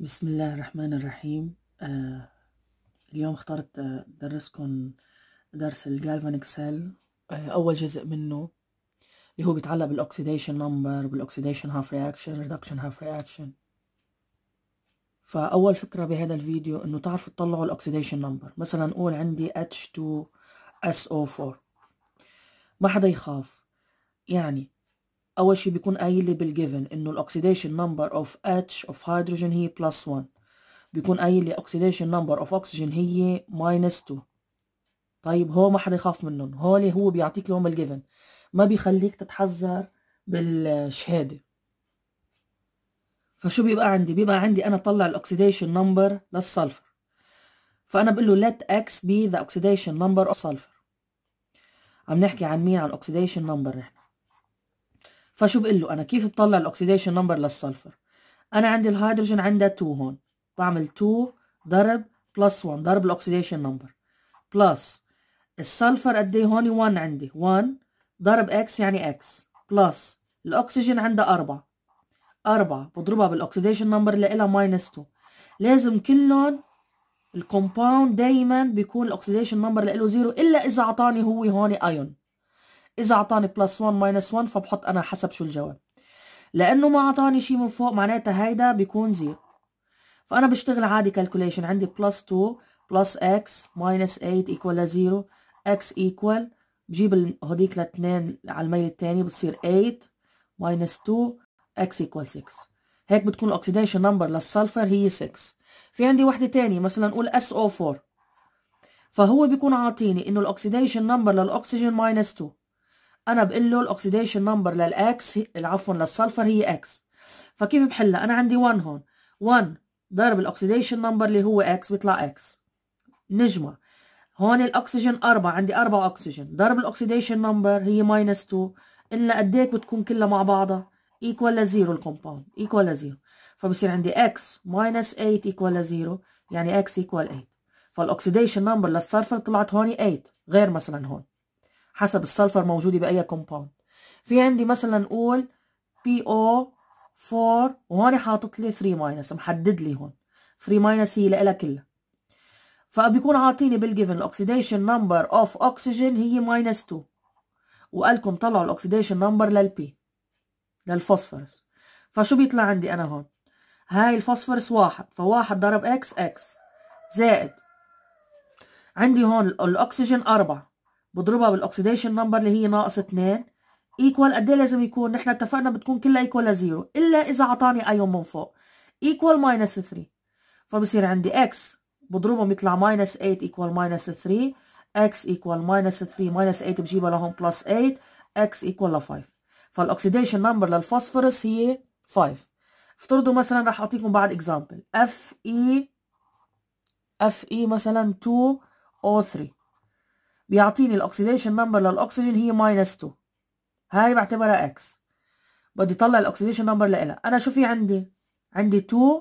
بسم الله الرحمن الرحيم. آه اليوم اخترت آه، أدرسكم درس ال galvanic cell آه أول جزء منه اللي هو بيتعلق بال oxidation number بال oxidation half reaction reduction half reaction فأول فكرة بهذا الفيديو إنه تعرفوا تطلعوا ال oxidation number مثلا نقول عندي H2SO4 ما حدا يخاف. يعني أول شيء بيكون قايل لي بال given إنه ال oxidation number of H of hydrogen هي plus 1 بيكون قايل لي oxidation number of oxygen هي minus 2 طيب هو ما حدا يخاف منهم. هول هو بيعطيك يوم ال given ما بيخليك تتحذر بالشهادة. فشو بيبقى عندي؟ بيبقى عندي أنا طلع ال oxidation number لل sulfur. فأنا بقول له let x be the oxidation number of sulfur. عم نحكي عن مين عن oxidation number نحن فشو بقول له أنا كيف بطلع ال oxidation number لل sulfur؟ أنا عندي الهيدروجين عندها 2 هون بعمل 2 ضرب plus 1 ضرب ال oxidation number. plus ال sulfur قد إيه هون؟ 1 عندي. 1 ضرب x يعني x plus ال oxygen عندها 4 4 بضربها بال oxidation number اللي لها minus 2 لازم كلهم ال compound دايما بيكون ال oxidation number له 0 إلا إذا أعطاني هو هون ايون إذا أعطاني plus 1 minus 1 فبحط أنا حسب شو الجواب. لأنه ما أعطاني شيء من فوق معناتها هيدا بيكون zero فأنا بشتغل عادي calculation عندي plus 2 plus x minus 8 equal ل zero x equal بجيب هديك لاثنين على الميل الثاني بتصير 8 minus 2 x equal 6 هيك بتكون ال oxidation number لل sulfur هي 6 في عندي وحدة ثانية مثلا نقول SO4 فهو بيكون عاطيني إنه ال oxidation number لل oxygen minus 2 أنا بقول له ال oxidation number لل x عفوا لل sulfur هي x. فكيف بحلها؟ أنا عندي 1 هون. 1 ضرب ال oxidation number اللي هو x بيطلع x. نجمع هون الاكسجين 4 عندي 4 اكسجين ضرب ال oxidation number هي minus 2 إلا قديك بتكون كلها مع بعضها؟ equal ل zero ال compound. equal ل zero فبصير عندي x minus 8 equal ل zero يعني x equal 8 فال oxidation number لل sulfur طلعت هون 8 غير مثلا هون. حسب ال sulfur موجودة بأي compound في عندي مثلا نقول PO4 وهون حاطط لي 3 minus محدد لي هون. 3 minus هي لها كلها فبيكون عاطيني بال given ال oxidation number of oxygen هي minus 2 وقال لكم طلعوا ال oxidation number لل P لل phosphorus فشو بيطلع عندي أنا هون؟ هاي الفوسفورس واحد. فواحد ضرب إكس إكس زائد. عندي هون الاكسجين أربعة. بضربها بال oxidation number اللي هي ناقص 2 equal قد إيه لازم يكون؟ نحن اتفقنا بتكون كلها equal ل zero إلا إذا أعطاني ايون من فوق. equal minus 3 فبصير عندي x بضربهم يطلع minus 8 equal minus 3 x equal minus 3 minus 8 بجيبها لهون plus 8 x equal ل 5 فال oxidation number لل phosphorus هي 5 افترضوا مثلا رح أعطيكم بعد example Fe Fe مثلا 2 أو 3 بيعطيني ال oxidation number للأكسجين هي minus 2 هاي بعتبرها x بدي اطلع ال oxidation number لها أنا شو في عندي؟ عندي 2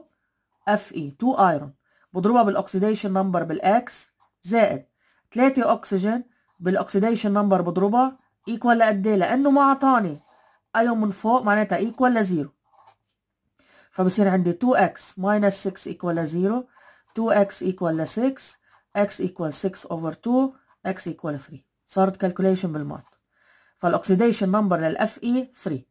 Fe 2 iron بضربها بال oxidation number بال x زائد 3 اكسجين بال oxidation number بضربها equal لقد إيه لأنه ما أعطاني ايون من فوق معناتها equal ل zero. فبصير عندي 2x minus 6 equal ل zero 2x equal ل 6 x equal 6 over 2 x equal 3 صارت calculation بال math فال oxidation number لل Fe 3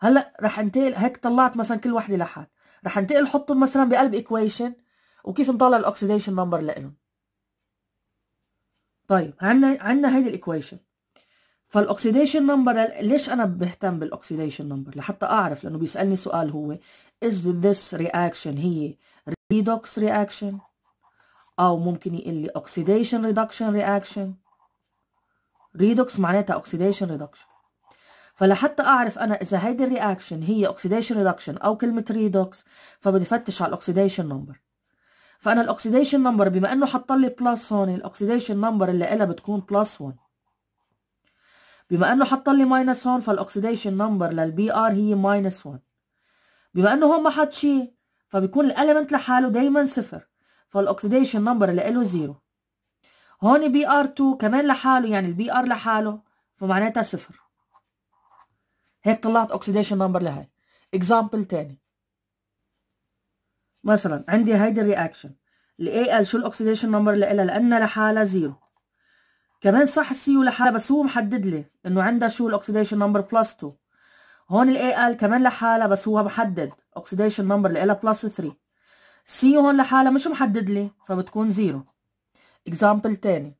هلا رح انتقل هيك طلعت مثلا كل وحدة لحال. رح انتقل حطهم مثلا بقلب equation وكيف نطلع ال oxidation number لهم طيب عندنا عندنا هيدي ال equation فال oxidation number ليش أنا بهتم بال oxidation number؟ لحتى أعرف لأنه بيسألني سؤال هو is this reaction هي redox reaction أو ممكن يقول لي oxidation reduction reaction. redox معناتها oxidation reduction. فلحتى أعرف أنا إذا هيدي ال reaction هي oxidation reduction أو كلمة redox فبدي فتش على ال oxidation number فأنا ال oxidation number بما إنه حط لي plus هون ال oxidation number اللي لها بتكون plus 1 بما إنه حط لي minus هون فال oxidation number لل Br هي minus 1 بما إنه هون ما حط شيء فبيكون ال element لحاله دايما صفر. فال oxidation number اللي له zero. هون Br 2 كمان لحاله يعني ال Br لحاله فمعناتها صفر. هيك طلعت oxidation number لهي. example تاني. مثلا عندي هيدي ال reaction ال Al شو ال oxidation number اللي لها لأنها لحالها zero. كمان صح السي يو لحالها بس هو محدد لي إنه عندها شو ال oxidation number plus 2 هون ال Al كمان لحالها بس هو محدد oxidation number اللي لها plus 3 C هون لحالها مش محدد لي فبتكون zero. example تاني.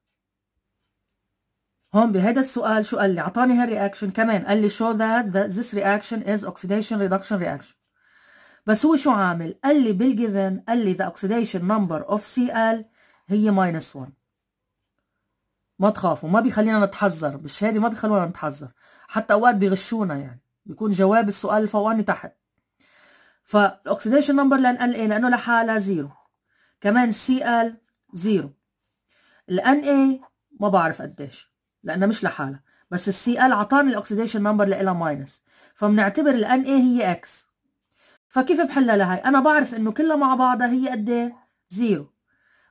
هون بهذا السؤال شو قال لي؟ أعطاني هال reaction كمان. قال لي show that, that this reaction is oxidation reduction reaction. بس هو شو عامل؟ قال لي بال given قال لي the oxidation number of Cl هي minus 1 ما تخافوا ما بيخلينا نتحذر. بالشهادة ما بيخلونا نتحذر. حتى أوقات بيغشونا يعني. بيكون جواب السؤال الفوقاني تحت. فال oxidation number لل Na لأنه لحالها zero كمان Cl zero ال Na ما بعرف قديش لانها مش لحالها بس ال Cl عطاني ال oxidation number لها minus فبنعتبر ال Na هي x فكيف بحلها لهي أنا بعرف إنه كلها مع بعضها هي قد إيه؟ zero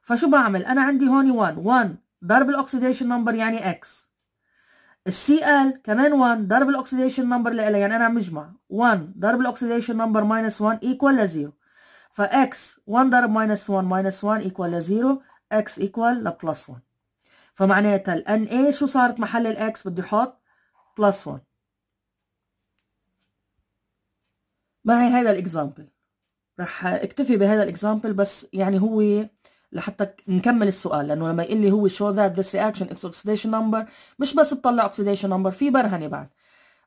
فشو بعمل؟ أنا عندي هون 1 1 ضرب ال oxidation number يعني x ال Cl كمان 1 ضرب ال oxidation number اللي يعني أنا عم بجمع 1 ضرب ال oxidation number minus 1 equal ل zero ف x 1 ضرب minus 1 minus 1 equal ل zero x equal ل plus 1 فمعناتها ال Na شو صارت محل ال x بدي أحط plus 1 معي هذا ال example رح اكتفي بهذا ال example بس يعني هو لحتى نكمل السؤال لأنه لما يقول لي هو show that this reaction is oxidation number مش بس بطلع oxidation number في برهنة بعد.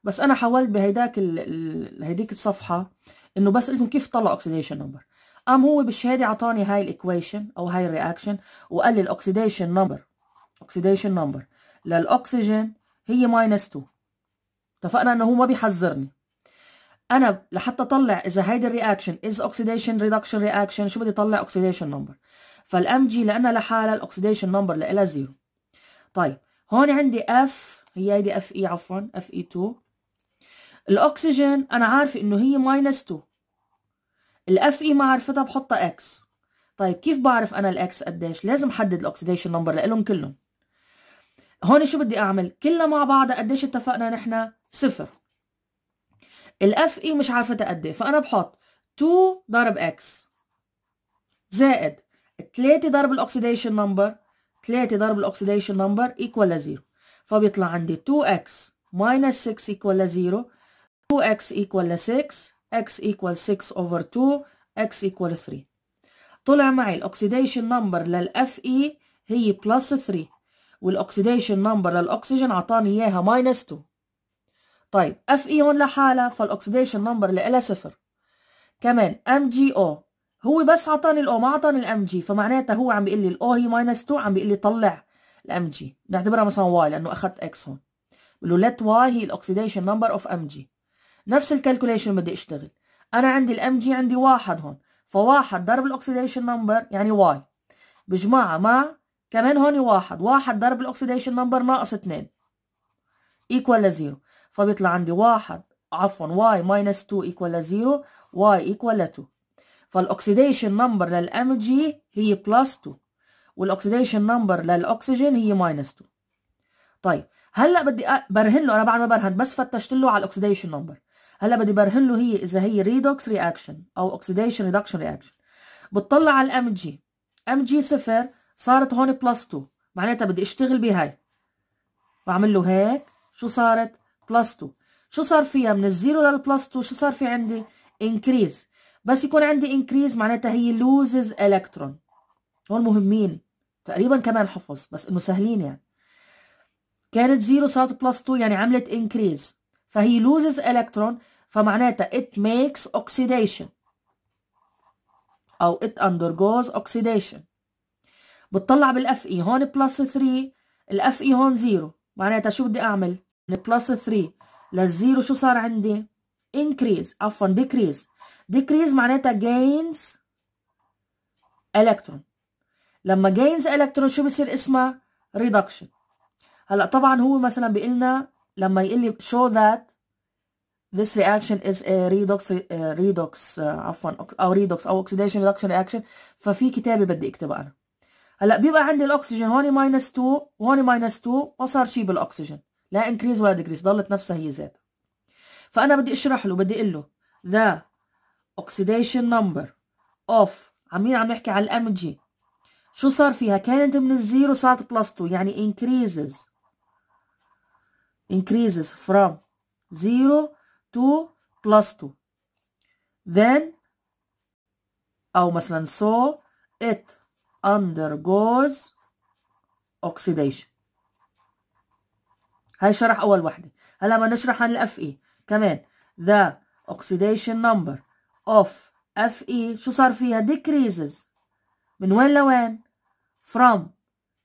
بس أنا حاولت بهيداك ال... هيديك الصفحة إنه بس لكم كيف طلع oxidation number. قام هو بالشهاده اعطاني هاي ال equation أو هاي ال reaction وقال لي ال oxidation number oxidation number. للأكسجين هي minus 2 اتفقنا إنه هو ما بيحذرني. أنا لحتى أطلع إذا هيدي ال reaction is oxidation reduction reaction شو بدي أطلع oxidation number فال Mg لأنها لحالها ال oxidation number لها zero طيب هون عندي F هي هيدي Fe عفوا Fe 2 الاكسجين أنا عارفة إنه هي minus 2 ال Fe ما عرفتها بحطها x طيب كيف بعرف أنا ال x قديش؟ لازم أحدد ال oxidation number لهم كلهم. هون شو بدي أعمل؟ كلها مع بعضها قديش اتفقنا نحن؟ صفر. ال Fe مش عارفتها قد إيه فأنا بحط 2 ضرب x زائد 3 ضرب ال oxidation number 3 ضرب ال oxidation number equal ل zero فبيطلع عندي 2x minus 6 equal ل zero 2x equal ل 6 x equal 6 over 2 x equal 3 طلع معي ال oxidation number لل Fe هي plus 3 وال oxidation number للاكسجين عطاني إياها minus 2 طيب Fe هون لحالها فال oxidation number لها صفر. كمان MgO هو بس عطاني ال O ما عطاني ال Mg فمعناتها هو عم بيقول لي ال O هي minus 2 عم بيقول لي طلع ال Mg. نعتبرها مثلا y لأنه أخذت x هون. بقول له let y هي ال oxidation number of Mg نفس ال calculation بدي أشتغل. أنا عندي ال Mg عندي واحد هون فواحد ضرب ال oxidation number يعني y. بجمعها مع كمان هون واحد واحد ضرب ال oxidation number ناقص اثنين. equal ل zero فبيطلع عندي واحد عفوا y minus 2 equal ل zero y equal ل 2 فال oxidation number لل Mg هي plus 2 وال oxidation number للأكسجين هي minus 2 طيب هلا بدي برهن له أنا بعد ما برهن بس فتشت له على ال oxidation number. هلا بدي برهن له هي إذا هي redox reaction أو oxidation reduction reaction بتطلع على ال Mg Mg صفر صارت هون plus 2 معناتها بدي أشتغل بهاي. بعمل له هيك. شو صارت؟ plus 2 شو صار فيها؟ من ال zero لل plus 2 شو صار في عندي؟ increase بس يكون عندي increase معناتها هي loses electron هول مهمين. تقريبا كمان حفظ بس إنه سهلين يعني. كانت zero صارت plus 2 يعني عملت increase فهي loses electron فمعناتها it makes oxidation. أو it undergoes oxidation. بتطلع بال Fe هون plus 3 ال Fe هون zero معناتها شو بدي أعمل؟ من plus 3 لل zero شو صار عندي؟ increase عفوا decrease. Decrease معناتها gains electron. لما gains electron شو بصير اسمها? reduction. هلا طبعا هو مثلا بيقول لنا لما يقول لي show that this reaction is a redox redox عفوا أو redox أو oxidation reduction reaction ففي كتابة بدي أكتبها أنا. هلا بيبقى عندي الأكسجين هون minus 2 وهون minus 2 ما صار شيء بالأكسجين. لا increase ولا decrease ضلت نفسها هي ذات فأنا بدي أشرح له بدي أقول له the oxidation number of. عمين عم نحكي على ال Mg شو صار فيها؟ كانت من ال zero صارت plus 2 يعني increases. increases from 0 to plus 2 then أو مثلا so it undergoes oxidation. هاي شرح أول وحدة. هلا ما نشرح عن الاف اي كمان the oxidation number of Fe شو صار فيها decreases من وين لوين from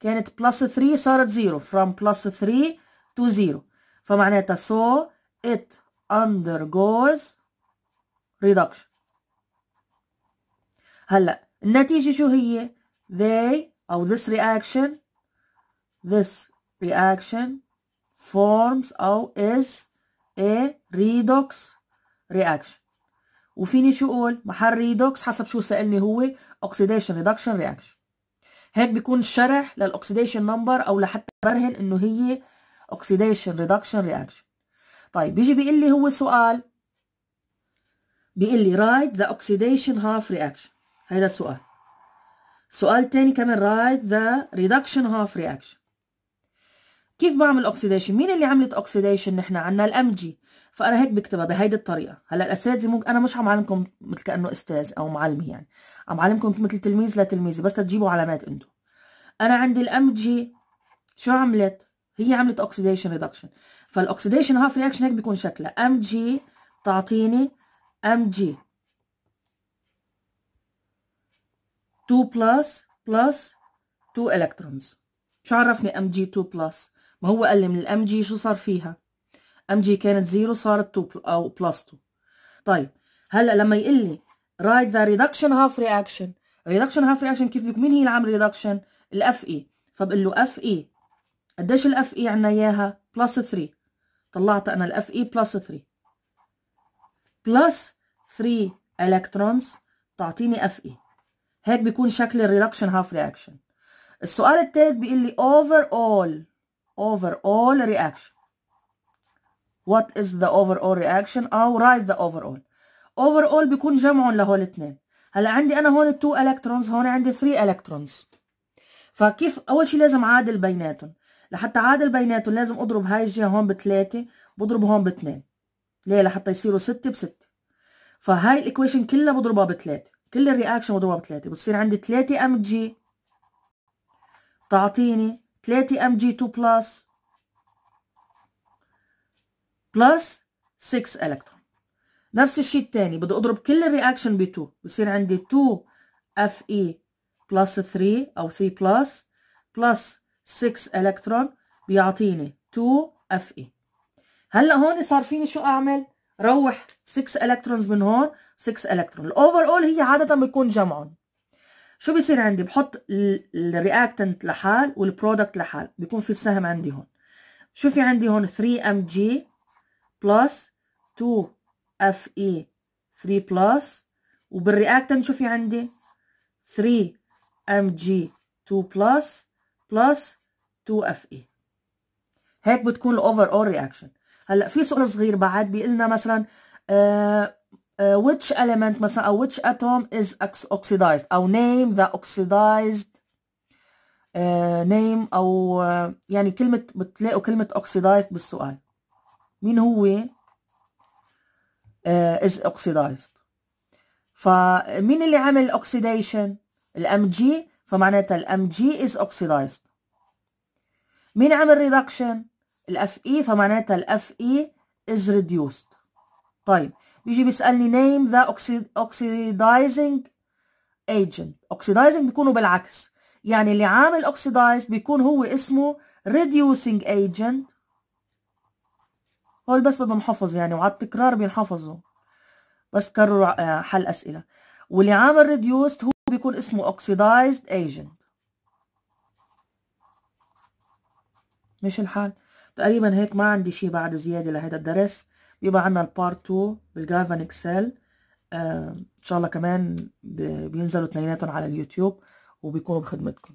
كانت plus 3 صارت 0 from plus 3 to 0 فمعناتها so it undergoes reduction هلا النتيجة شو هي they أو this reaction this reaction forms أو is a redox reaction وفيني شو أقول؟ محل redox حسب شو سألني هو oxidation reduction reaction. هيك بيكون الشرح لل oxidation number أو لحتى برهن إنه هي oxidation reduction reaction. طيب بيجي بيقول لي هو سؤال. بيقول لي write the oxidation half reaction. هيدا السؤال. سؤال تاني كمان write the reduction half reaction. كيف بعمل oxidation مين اللي عملت oxidation نحن؟ عنا ال Mg فأنا هيك بكتبها بهيدي الطريقة. هلأ الاساتذه ممكن أنا مش عم علمكم مثل كأنه أستاذ أو معلمي يعني. عم علمكم مثل تلميذ لتلميذ بس تجيبوا علامات أنتم أنا عندي ال Mg شو عملت؟ هي عملت oxidation reduction فال oxidation half reaction هيك بيكون شكلها. Mg تعطيني Mg 2 plus plus 2 electrons شو عرفني Mg 2 plus ما هو قال لي من ال Mg شو صار فيها؟ Mg كانت 0 صارت 2 أو plus 2 طيب هلأ لما يقول لي write the reduction half reaction reduction half reaction كيف بيكون مين هي اللي عامله reduction ال Fe فبقول له Fe قديش ال Fe عنا إياها؟ plus 3 طلعت أنا ال Fe plus 3 plus 3 electrons تعطيني Fe هيك بيكون شكل ال reduction half reaction السؤال الثالث بيقول لي overall overall reaction. What is the overall reaction? أو write the overall. Overall بيكون جمع لهول الاثنين هلا عندي أنا هون 2 electrons هون عندي 3 electrons فكيف أول شيء لازم عادل بيناتهم؟ لحتى عادل بيناتهم لازم أضرب هاي الجهة هون بثلاثة بضرب هون باثنين. ليه؟ لحتى يصيروا 6 بستة. فهاي ال equation كلها بضربها بثلاثة. كل ال reaction بضربها بثلاثة. بتصير عندي 3 Mg تعطيني 3 Mg 2 plus plus 6 الكترون نفس الشيء الثاني بدي أضرب كل ال reaction ب 2 بصير عندي 2 Fe plus 3 أو 3 plus plus 6 الكترون بيعطيني 2 Fe هلأ هون صار فيني شو أعمل؟ روح 6 electrons من هون 6 electron ال overall هي عادة بيكون جمعهم. شو بيصير عندي؟ بحط ال reactant لحال وال product لحال. بيكون في السهم عندي هون. شو في عندي هون؟ 3 Mg plus 2 Fe 3 plus وبال reactant شو في عندي. 3 Mg 2 plus plus 2 Fe هيك بتكون ال overall reaction هلأ في سؤال صغير بعد بيقول لنا مثلا uh, uh, which element مثلا أو which atom is oxidized أو name the oxidized uh, name أو uh, يعني كلمة بتلاقوا كلمة oxidized بالسؤال. مين هو؟ is oxidized. فمين اللي عمل oxidation ال Mg فمعناتها ال Mg is oxidized. مين عمل reduction ال Fe فمعناتها ال Fe is reduced. طيب بيجي بيسألني name the oxidizing agent. oxidizing بيكونوا بالعكس. يعني اللي عامل oxidized بيكون هو اسمه reducing agent. هول بس بدهم حفظ يعني وعلى التكرار بينحفظوا بس كرروا حل أسئلة. واللي عامل reduced هو بيكون اسمه oxidized agent. مش الحال تقريبا هيك ما عندي شيء بعد زيادة لهذا الدرس. بيبقى عندنا ال part 2 بال galvanic cell آه إن شاء الله كمان بينزلوا اثنيناتهم على اليوتيوب وبيكونوا بخدمتكم.